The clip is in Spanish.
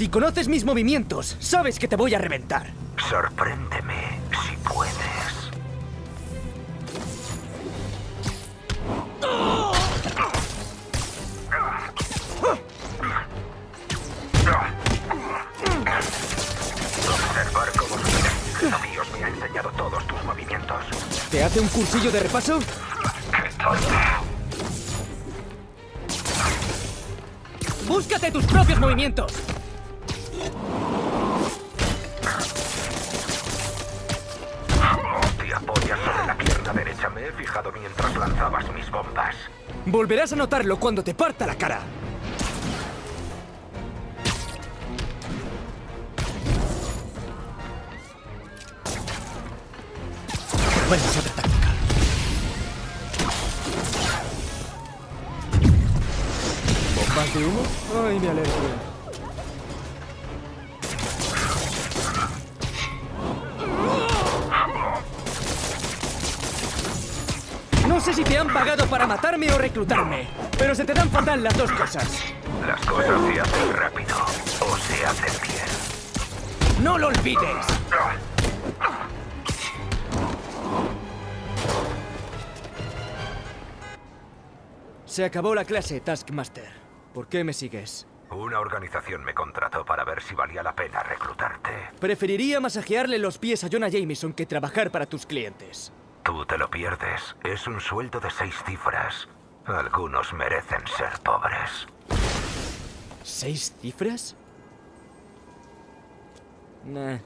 Si conoces mis movimientos, sabes que te voy a reventar. Sorpréndeme si puedes. Observar cómo desafíos me ha enseñado todos tus movimientos. ¿Te hace un cursillo de repaso? ¡Búscate tus propios movimientos! Me he fijado mientras lanzabas mis bombas. Volverás a notarlo cuando te parta la cara. Bueno, otra táctica. ¿Bombas de humo? Ay, mi alergia. No sé si te han pagado para matarme o reclutarme, pero se te dan fatal las dos cosas. Las cosas se hacen rápido o se hacen bien. ¡No lo olvides! Se acabó la clase, Taskmaster. ¿Por qué me sigues? Una organización me contrató para ver si valía la pena reclutarte. Preferiría masajearle los pies a Jonah Jameson que trabajar para tus clientes. Tú te lo pierdes. Es un sueldo de seis cifras. Algunos merecen ser pobres. ¿Seis cifras? Nah,